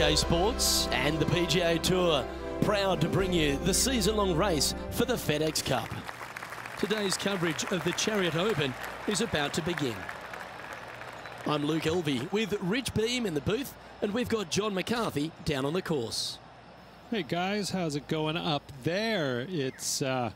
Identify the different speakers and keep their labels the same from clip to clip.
Speaker 1: 2K Sports and the PGA Tour proud to bring you the season-long race for the FedEx Cup. Today's coverage of the Chariot Open is about to begin. I'm Luke Elvy with Rich Beem in the booth and we've got John McCarthy down on the course.
Speaker 2: Hey guys, how's it going up there? It's uh,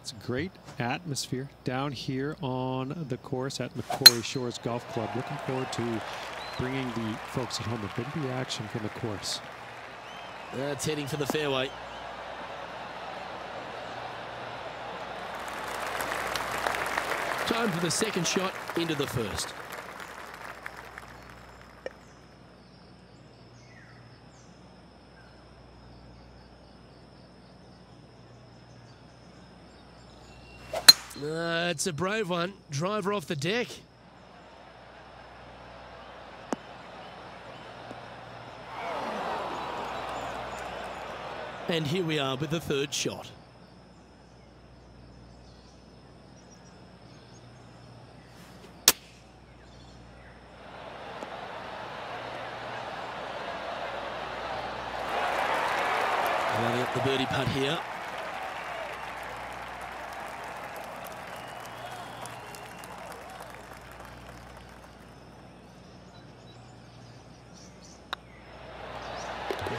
Speaker 2: it's a great atmosphere down here on the course at Macquarie Shores Golf Club. Looking forward to bringing the folks at home a bit of the action from the course.
Speaker 1: That's heading for the fairway. Time for the second shot into the first. Uh, it's a brave one. Driver off the deck. And here we are with the third shot. Up the birdie putt here.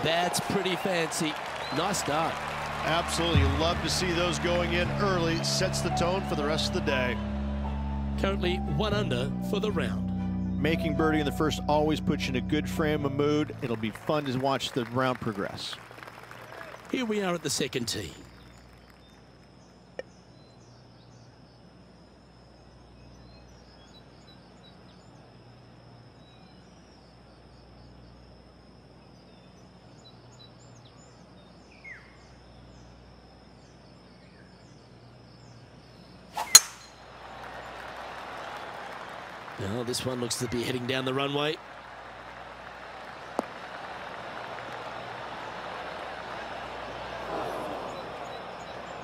Speaker 1: That's pretty fancy. Nice start.
Speaker 3: Absolutely. Love to see those going in early. Sets the tone for the rest of the day.
Speaker 1: Currently one under for the round.
Speaker 3: Making birdie in the first always puts you in a good frame of mood. It'll be fun to watch the round progress.
Speaker 1: Here we are at the second tee. Now this one looks to be heading down the runway.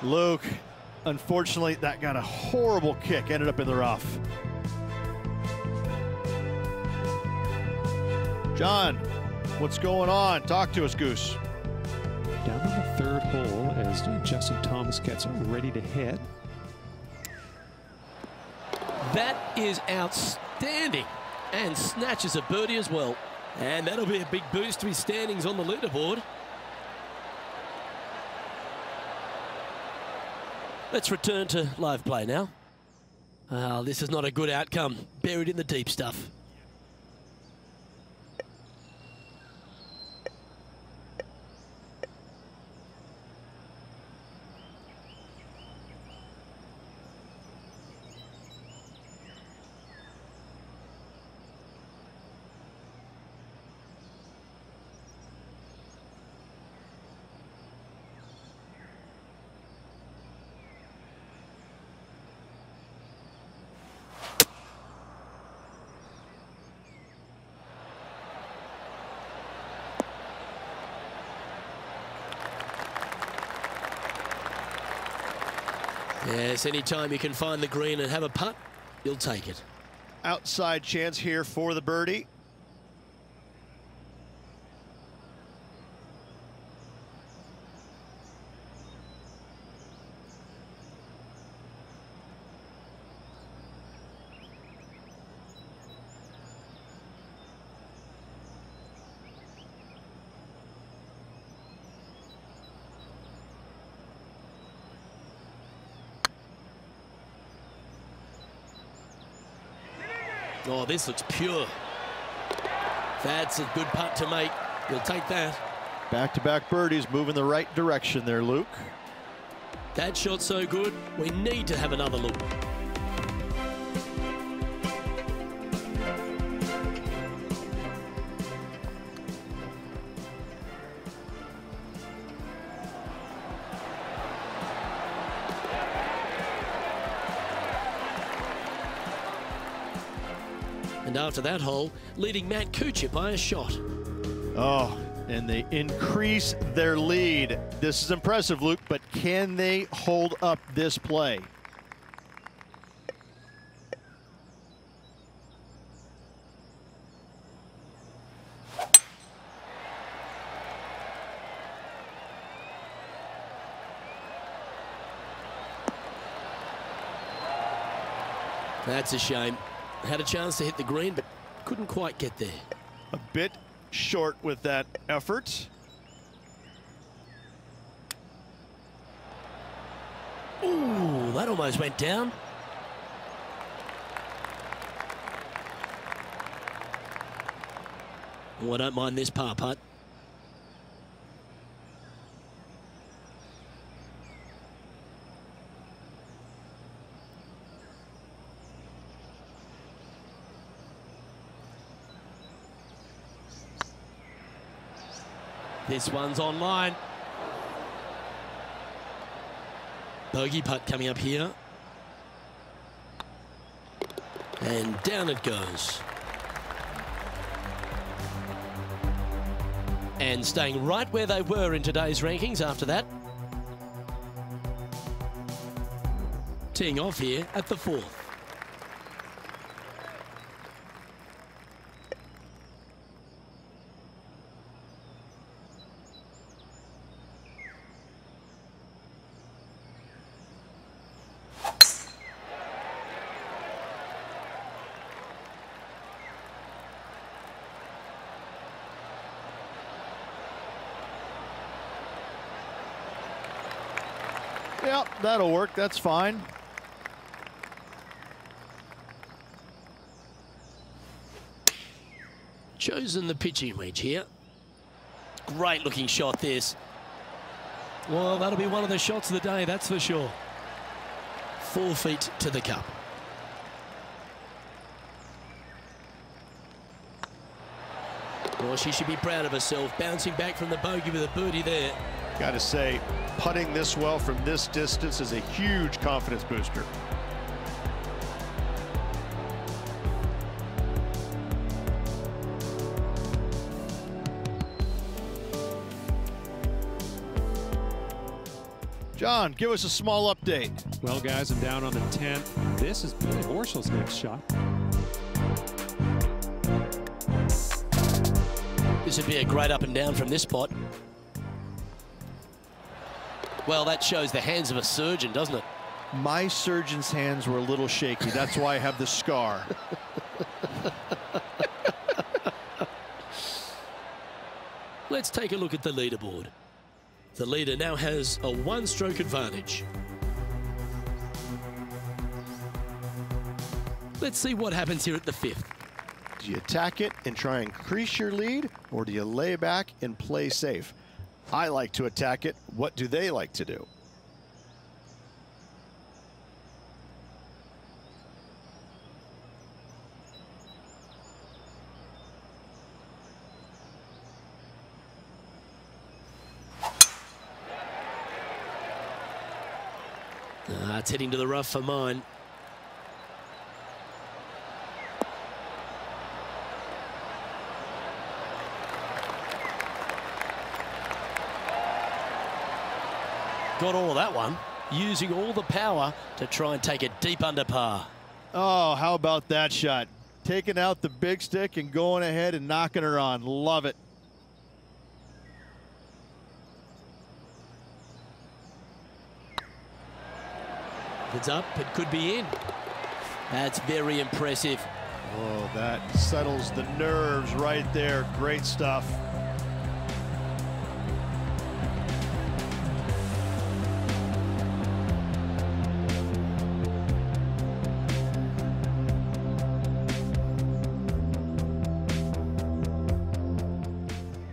Speaker 3: Luke, unfortunately, that got a horrible kick. Ended up in the rough. John, what's going on? Talk to us, Goose.
Speaker 2: Down on the third hole as Justin Thomas gets ready to hit.
Speaker 1: That is outstanding and snatches a birdie as well. And that'll be a big boost to his standings on the leaderboard. Let's return to live play now. Oh, this is not a good outcome. Buried in the deep stuff. Yes, anytime you can find the green and have a putt, you'll take it.
Speaker 3: Outside chance here for the birdie.
Speaker 1: Oh, this looks pure. That's a good putt to make. You'll take that.
Speaker 3: Back-to-back -back birdies moving the right direction there, Luke.
Speaker 1: That shot so good, we need to have another look. And after that hole, leading Matt Kuchar by a shot.
Speaker 3: Oh, and they increase their lead. This is impressive, Luke, but can they hold up this play?
Speaker 1: That's a shame. Had a chance to hit the green, but couldn't quite get there.
Speaker 3: A bit short with that effort.
Speaker 1: Ooh, that almost went down. Oh, I don't mind this par putt. This one's online. Bogey putt coming up here. And down it goes. And staying right where they were in today's rankings after that. Teeing off here at the fourth.
Speaker 3: Yep, that'll work. That's fine.
Speaker 1: Chosen the pitching wedge here. Great looking shot this. Well, that'll be one of the shots of the day, that's for sure. Four feet to the cup. Well, she should be proud of herself, bouncing back from the bogey with a birdie there.
Speaker 3: Got to say, putting this well from this distance is a huge confidence booster. John, give us a small update.
Speaker 2: Well, guys, I'm down on the 10th. This is Billy Horschel's next shot.
Speaker 1: This would be a great up and down from this spot. Well, that shows the hands of a surgeon, doesn't it?
Speaker 3: My surgeon's hands were a little shaky. That's why I have the scar.
Speaker 1: Let's take a look at the leaderboard. The leader now has a one-stroke advantage. Let's see what happens here at the fifth.
Speaker 3: Do you attack it and try and increase your lead, or do you lay back and play safe? I like to attack it. What do they like to do?
Speaker 1: Ah, it's heading to the rough for mine. Got all of that one, using all the power to try and take it deep under par.
Speaker 3: Oh, how about that shot? Taking out the big stick and going ahead and knocking her on. Love it.
Speaker 1: If it's up, it could be in. That's very impressive.
Speaker 3: Oh, that settles the nerves right there. Great stuff.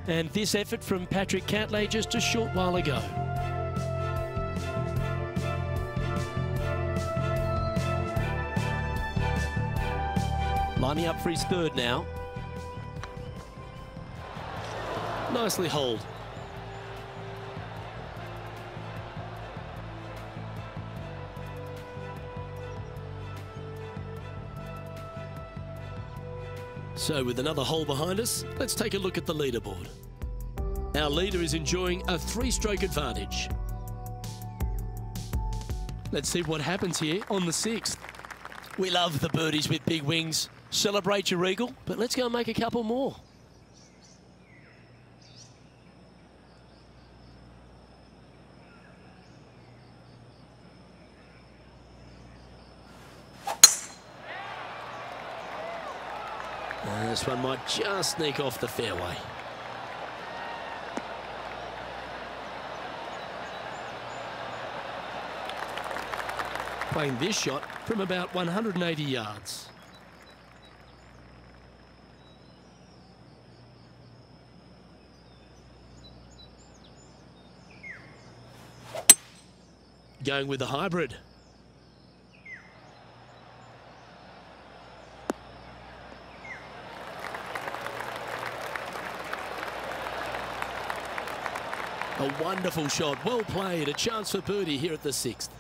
Speaker 1: And this effort from Patrick Cantlay just a short while ago. Lining up for his third now. Nicely holed. So with another hole behind us, let's take a look at the leaderboard. Our leader is enjoying a three-stroke advantage. Let's see what happens here on the sixth. We love the birdies with big wings. Celebrate your eagle, but let's go and make a couple more. This one might just sneak off the fairway. Playing this shot from about 180 yards. Going with the hybrid. Wonderful shot, well played, a chance for birdie here at the sixth.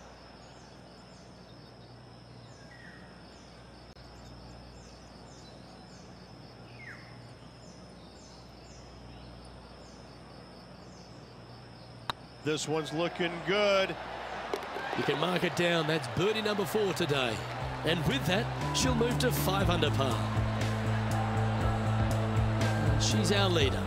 Speaker 3: This one's looking good.
Speaker 1: You can mark it down. That's birdie number four today. And with that, she'll move to five under par. She's our leader.